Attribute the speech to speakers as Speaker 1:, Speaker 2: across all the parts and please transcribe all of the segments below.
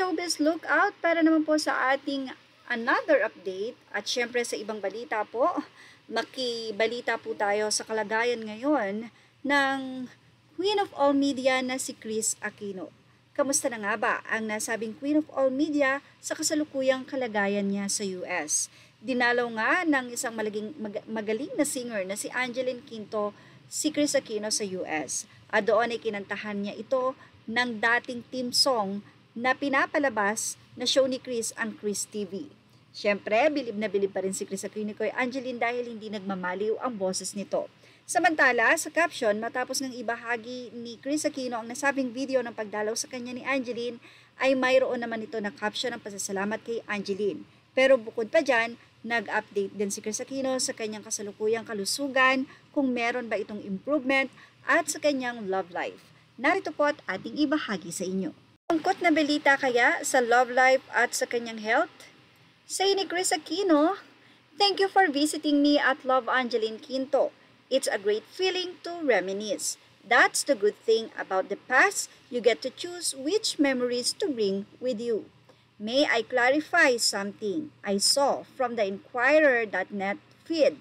Speaker 1: showbiz lookout para naman po sa ating another update at syempre sa ibang balita po. Makibalita po tayo sa kalagayan ngayon ng Queen of All Media na si Chris Aquino. Kamusta na nga ba ang nasabing Queen of All Media sa kasalukuyang kalagayan niya sa US? Dinalaw nga ng isang malaging, mag, magaling na singer na si Angeline Quinto si Chris Aquino sa US. At doon ay kinantahan niya ito ng dating team song na pinapalabas na show ni Chris ang Chris TV. Siyempre, bilib na bilib pa rin si Chris Aquino kay Angeline dahil hindi nagmamaliw ang boses nito. Samantala, sa caption, matapos ng ibahagi ni Chris Aquino ang nasabing video ng pagdalaw sa kanya ni Angeline, ay mayroon naman ito na caption ng pasasalamat kay Angeline. Pero bukod pa dyan, nag-update din si Chris Aquino sa kanyang kasalukuyang kalusugan, kung meron ba itong improvement, at sa kanyang love life. Narito po at ating ibahagi sa inyo. Tungkot na belita kaya sa love life at sa kanyang health? Say ni Chris Aquino, Thank you for visiting me at Love Angeline Quinto. It's a great feeling to reminisce. That's the good thing about the past. You get to choose which memories to bring with you. May I clarify something I saw from the Inquirer.net feed?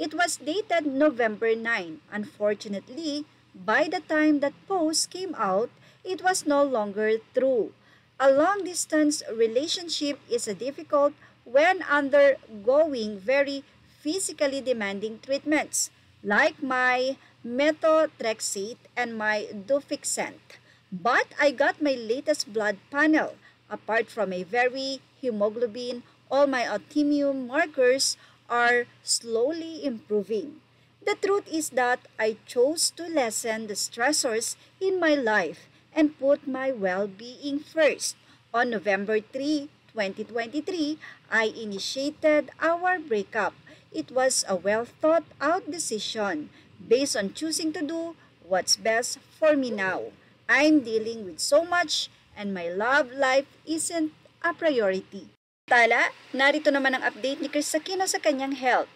Speaker 1: It was dated November 9. Unfortunately, by the time that post came out, it was no longer true. A long distance relationship is difficult when undergoing very physically demanding treatments like my methotrexate and my dufixent. But I got my latest blood panel. Apart from a very hemoglobin, all my autoimmune markers are slowly improving. The truth is that I chose to lessen the stressors in my life and put my well-being first. On November 3, 2023, I initiated our breakup. It was a well-thought-out decision based on choosing to do what's best for me now. I'm dealing with so much and my love life isn't a priority. Tala, narito naman ang update ni Chris Aquino sa kanyang health.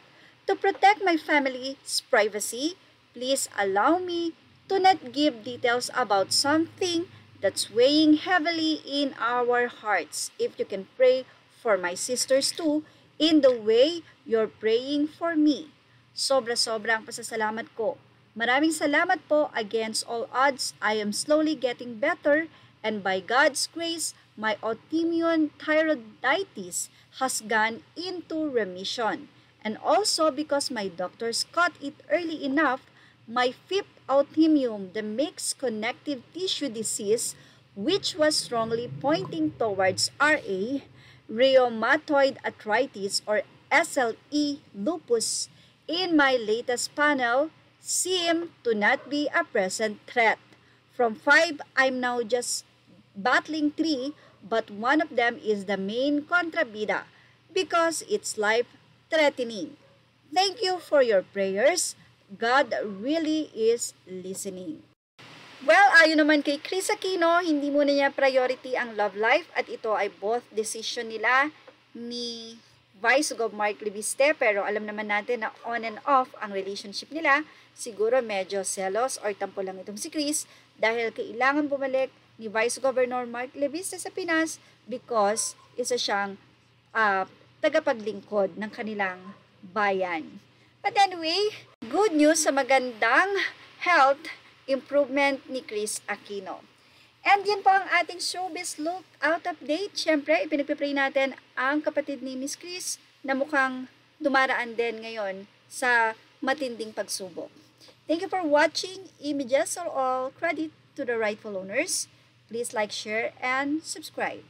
Speaker 1: To protect my family's privacy, please allow me to not give details about something that's weighing heavily in our hearts. If you can pray for my sisters too, in the way you're praying for me. Sobra-sobra ang pasasalamat ko. Maraming salamat po against all odds. I am slowly getting better and by God's grace, my autoimmune thyroiditis has gone into remission. And also because my doctors caught it early enough, my fifth autoimmune, the mixed connective tissue disease, which was strongly pointing towards RA, rheumatoid arthritis or SLE lupus, in my latest panel, seem to not be a present threat. From five, I'm now just battling three, but one of them is the main contrabida because it's life-threatening. Thank you for your prayers. God really is listening. Well, ayon naman kay Chris Aquino, hindi muna niya priority ang love life at ito ay both decision nila ni Vice Gov Mark Libiste pero alam naman natin na on and off ang relationship nila. Siguro medyo selos or tampo lang itong si Chris dahil kailangan bumalik ni Vice Governor Mark Libiste sa Pinas because isa siyang uh, tagapaglingkod ng kanilang bayan. But anyway, good news sa magandang health improvement ni Chris Aquino. And yan po ang ating showbiz look out update. Siyempre, ipinagpipray natin ang kapatid ni Miss Chris na mukhang dumaraan din ngayon sa matinding pagsubok. Thank you for watching. Images are all credit to the rightful owners. Please like, share, and subscribe.